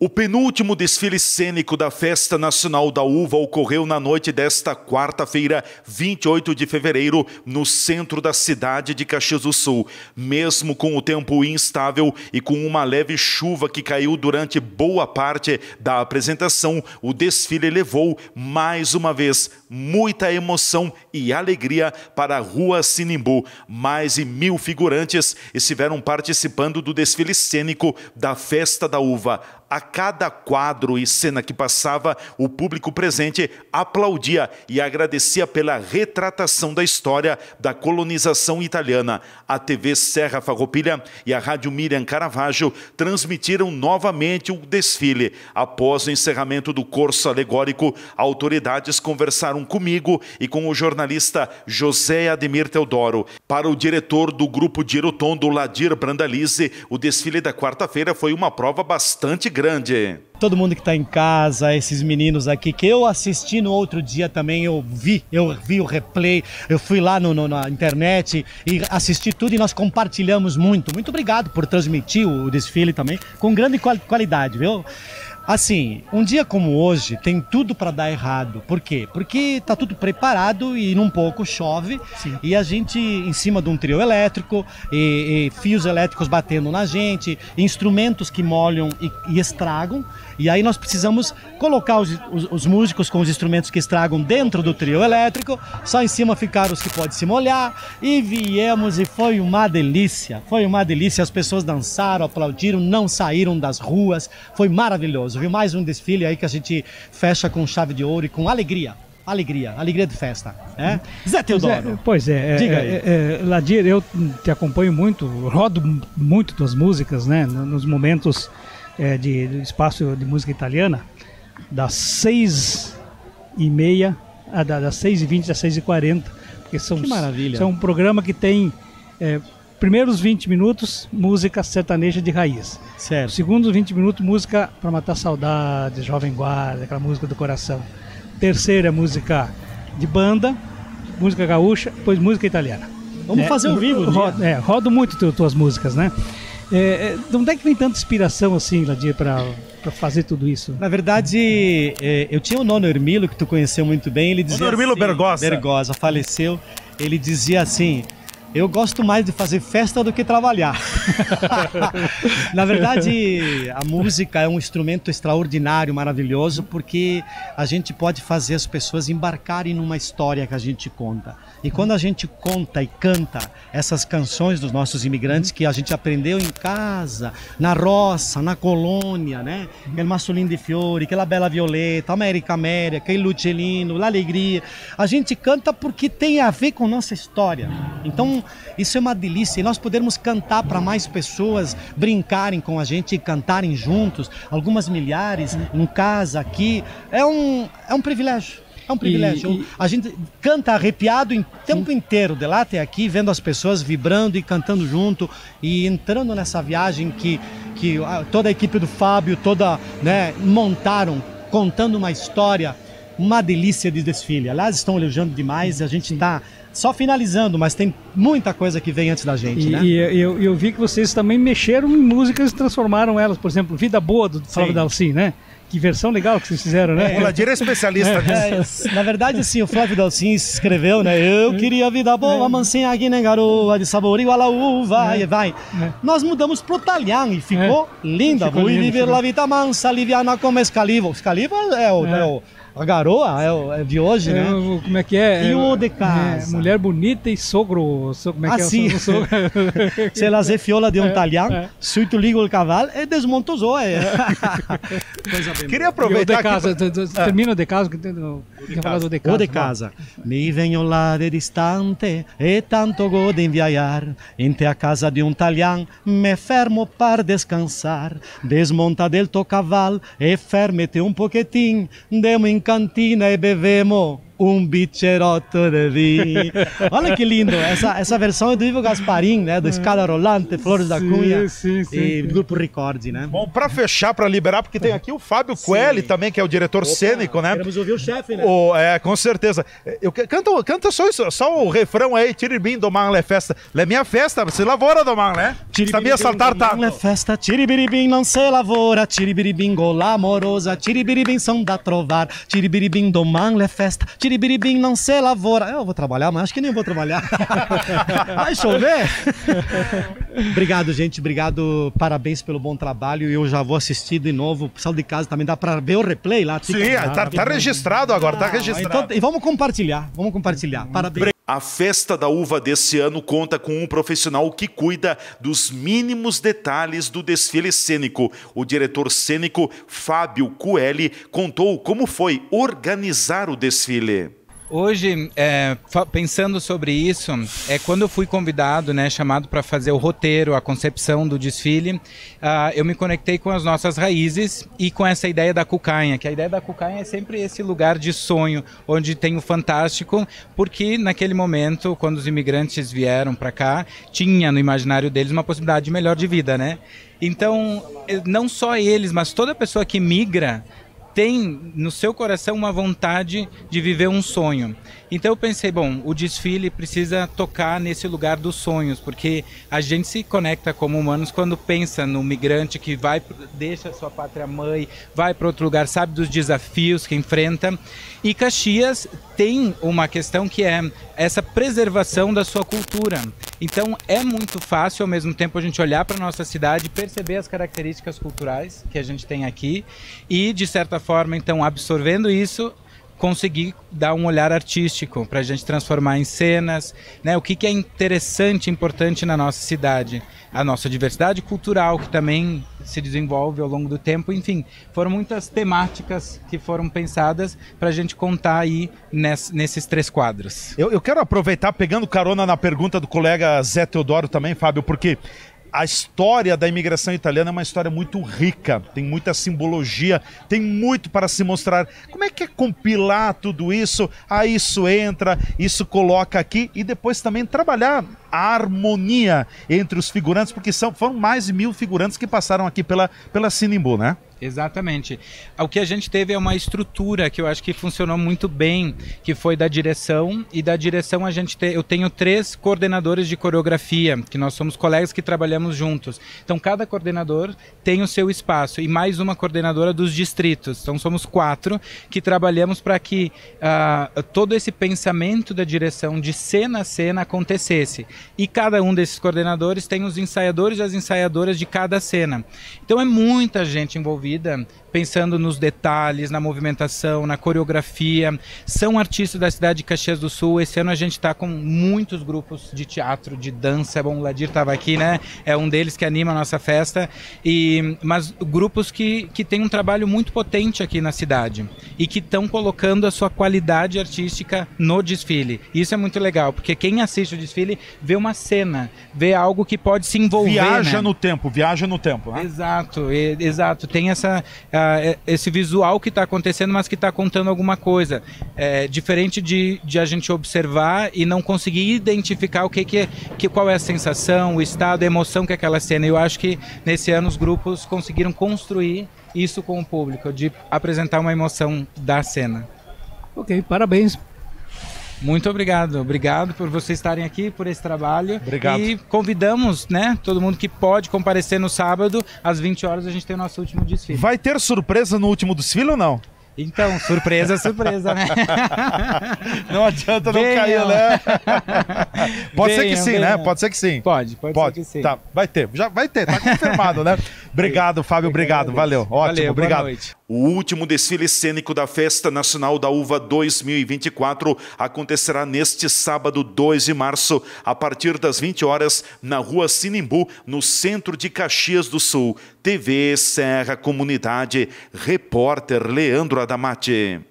O penúltimo desfile cênico da Festa Nacional da Uva ocorreu na noite desta quarta-feira, 28 de fevereiro, no centro da cidade de Caxias do Sul. Mesmo com o tempo instável e com uma leve chuva que caiu durante boa parte da apresentação, o desfile levou, mais uma vez, muita emoção e alegria para a Rua Sinimbu. Mais de mil figurantes estiveram participando do desfile cênico da Festa da Uva a cada quadro e cena que passava, o público presente aplaudia e agradecia pela retratação da história da colonização italiana. A TV Serra Farroupilha e a Rádio Miriam Caravaggio transmitiram novamente o desfile. Após o encerramento do curso alegórico, autoridades conversaram comigo e com o jornalista José Ademir Teodoro. Para o diretor do grupo Girotondo, Ladir Brandalize, o desfile da quarta-feira foi uma prova bastante grande. Todo mundo que está em casa, esses meninos aqui, que eu assisti no outro dia também, eu vi, eu vi o replay, eu fui lá no, no, na internet e assisti tudo e nós compartilhamos muito. Muito obrigado por transmitir o desfile também com grande qualidade, viu? Assim, um dia como hoje tem tudo para dar errado. Por quê? Porque tá tudo preparado e num pouco chove Sim. e a gente em cima de um trio elétrico e, e fios elétricos batendo na gente, instrumentos que molham e, e estragam. E aí nós precisamos colocar os, os, os, músicos com os instrumentos que estragam dentro do trio elétrico, só em cima ficaram os que podem se molhar e viemos e foi uma delícia. Foi uma delícia, as pessoas dançaram, aplaudiram, não saíram das ruas, foi maravilhoso viu? Mais um desfile aí que a gente fecha com chave de ouro e com alegria alegria, alegria de festa. Né? Zé Teodoro. Pois é, é Diga é, aí. É, é, Ladir, eu te acompanho muito, rodo muito tuas músicas, né? Nos momentos é, de, de, espaço de música italiana, das seis e meia, ah, das seis e vinte às seis e quarenta, porque são, que maravilha. são um programa que tem é, primeiros 20 minutos, música sertaneja de raiz. Certo. Segundos 20 minutos, música para matar saudade, jovem guarda, aquela música do coração. Terceira, música de banda, música gaúcha, depois música italiana. Vamos é, fazer o vivo, rodo, é, rodo muito tu, tuas músicas, né? É, é, de onde é que vem tanta inspiração assim, Ladir, para para fazer tudo isso? Na verdade, é, eu tinha o nono Ermilo, que tu conheceu muito bem, ele dizia. O Ermilo assim, Bergosa. Bergosa faleceu. Ele dizia assim: eu gosto mais de fazer festa do que trabalhar. Na verdade, a música é um instrumento extraordinário, maravilhoso, porque a gente pode fazer as pessoas embarcarem numa história que a gente conta. E quando a gente conta e canta essas canções dos nossos imigrantes que a gente aprendeu em casa, na roça, na colônia, né? Aquele Massolino de Fiore, aquela Bela Violeta, América América, aquele Lucelino, La Alegria. A gente canta porque tem a ver com nossa história. Então, isso é uma delícia. E nós podermos cantar para mais pessoas, brincarem com a gente e cantarem juntos, algumas milhares em casa aqui, é um, é um privilégio. É um privilégio. E, e... A gente canta arrepiado o tempo inteiro, de lá até aqui, vendo as pessoas vibrando e cantando junto e entrando nessa viagem que, que toda a equipe do Fábio, toda, né, montaram, contando uma história, uma delícia de desfile. Aliás, estão elogiando demais, a gente está só finalizando, mas tem muita coisa que vem antes da gente, e, né? E eu, eu vi que vocês também mexeram em músicas e transformaram elas, por exemplo, Vida Boa do Flávio Dalcin, né? Que versão legal que vocês fizeram, né? É, o Ladir é especialista é, nisso. É, na verdade, sim, o Flávio Dalcin escreveu, né? Eu queria vida boa, é. mansinha aqui na garoa, de sabor igual a uva, é. e vai. É. Nós mudamos pro italiano e ficou é. linda. Ficou Vou viver la vita mansa, liviana como escalivo. Escalivo é o, é. o a garoa é, é de hoje, né? É, como é que é? E o de casa. É, mulher bonita e sogro. So, como é que assim, é? Sogro? Se ela é fiola de um é, talhão, é. se tu liga o cavalo, é desmonta o zoe. Queria aproveitar. o de casa, que... termina o de casa. Que tem, o, de casa. O de casa. O de casa. Mi venho lá de distante e tanto godo em viajar. Entre a casa de um talhão, me fermo para descansar. Desmonta del teu cavalo e fermete um pouquinho. Demo em cantina e bevemos um bicherotto de vinho. Olha que lindo, essa, essa versão é do Ivo Gasparin, né? Do Escada Rolante, Flores da Cunha sim, sim, e sim. Grupo Ricordi, né? Bom, para fechar, para liberar, porque tem aqui o Fábio Coelho também, que é o diretor cênico, né? Queremos ouvir o chefe, né? O, é, com certeza. Eu, canta, canta só, isso, só o refrão aí, Tiribim Domang Le Festa. Le minha festa, se lavora Domang, né? Sabia saltar tá? É festa, tiribiribim não se lavora, tiribiribim gola amorosa, tiribiribim são da trovar, tiribiribim domang é festa, tiribiribim não se lavora. Eu vou trabalhar, mas acho que nem vou trabalhar. Vai chover? obrigado, gente, obrigado, parabéns pelo bom trabalho. Eu já vou assistir de novo. O pessoal de casa também dá pra ver o replay lá. Sim, tá, tá registrado agora, tá Ah, registrado. então, e vamos compartilhar, vamos compartilhar. Parabéns. A festa da uva desse ano conta com um profissional que cuida dos mínimos detalhes do desfile cênico. O diretor cênico Fábio Coelho contou como foi organizar o desfile. Hoje, é, pensando sobre isso, é quando eu fui convidado, né, chamado para fazer o roteiro, a concepção do desfile, ah, eu me conectei com as nossas raízes e com essa ideia da cucanha, que a ideia da cucanha é sempre esse lugar de sonho, onde tem o fantástico, porque naquele momento, quando os imigrantes vieram para cá, tinha no imaginário deles uma possibilidade melhor de vida, né? Então, eh, não só eles, mas toda pessoa que migra tem no seu coração uma vontade de viver um sonho. Então eu pensei, bom, o desfile precisa tocar nesse lugar dos sonhos, porque a gente se conecta como humanos quando pensa no migrante que vai deixa sua pátria mãe, vai para outro lugar, sabe dos desafios que enfrenta. E Caxias tem uma questão que é essa preservação da sua cultura. Então é muito fácil ao mesmo tempo a gente olhar para nossa cidade, perceber as características culturais que a gente tem aqui e de certa forma então absorvendo isso conseguir dar um olhar artístico para a gente transformar em cenas, né? O que, que é interessante, importante na nossa cidade, a nossa diversidade cultural que também se desenvolve ao longo do tempo, enfim, foram muitas temáticas que foram pensadas para a gente contar aí ness- nesses três quadros. Eu, eu quero aproveitar, pegando carona na pergunta do colega Zé Teodoro também, Fábio, porque a história da imigração italiana é uma história muito rica, tem muita simbologia, tem muito para se mostrar. Como é que é compilar tudo isso? Aí isso entra, isso coloca aqui e depois também trabalhar a harmonia entre os figurantes, porque são, foram mais de mil figurantes que passaram aqui pela, pela Sinimbu, né? Exatamente. O que a gente teve é uma estrutura que eu acho que funcionou muito bem, que foi da direção e da direção a gente te, eu tenho três coordenadores de coreografia, que nós somos colegas que trabalhamos juntos. Então cada coordenador tem o seu espaço e mais uma coordenadora dos distritos. Então somos quatro que trabalhamos para que ah, todo esse pensamento da direção de cena a cena acontecesse. E cada um desses coordenadores tem os ensaiadores e as ensaiadoras de cada cena. Então é muita gente envolvida pensando nos detalhes, na movimentação, na coreografia. São artistas da cidade de Caxias do Sul. Esse ano a gente está com muitos grupos de teatro, de dança. Bom, o Ladir estava aqui, né? É um deles que anima a nossa festa. E, mas grupos que, que têm um trabalho muito potente aqui na cidade e que estão colocando a sua qualidade artística no desfile. Isso é muito legal, porque quem assiste o desfile vê uma cena, vê algo que pode se envolver. Viaja né? no tempo, viaja no tempo. Né? Exato, e- exato. Tem essa, ah, é- esse visual que está acontecendo, mas que está contando alguma coisa. É, diferente de, de a gente observar e não conseguir identificar o que, que, que qual é a sensação, o estado, a emoção que é aquela cena. Eu acho que nesse ano os grupos conseguiram construir isso com o público, de apresentar uma emoção da cena. Ok, parabéns. Muito obrigado, obrigado por vocês estarem aqui, por esse trabalho. Obrigado. E convidamos, né, todo mundo que pode comparecer no sábado, às 20 horas, a gente tem o nosso último desfile. Vai ter surpresa no último desfile ou não? Então, surpresa, surpresa, né? Não adianta não Venham. cair, né? Pode ser que Venham, sim, né? venham. Pode ser que sim. Pode, pode, Pode. ser que sim. Tá, vai ter. Já vai ter, tá confirmado, né? Obrigado, Fábio, obrigado. Valeu. Ótimo, Valeu, boa obrigado. noite. O último desfile cênico da Festa Nacional da Uva 2024 acontecerá neste sábado, 2 de março, a partir das 20 horas, na Rua Sinimbu, no centro de Caxias do Sul. TV Serra Comunidade, repórter Leandro Adamati.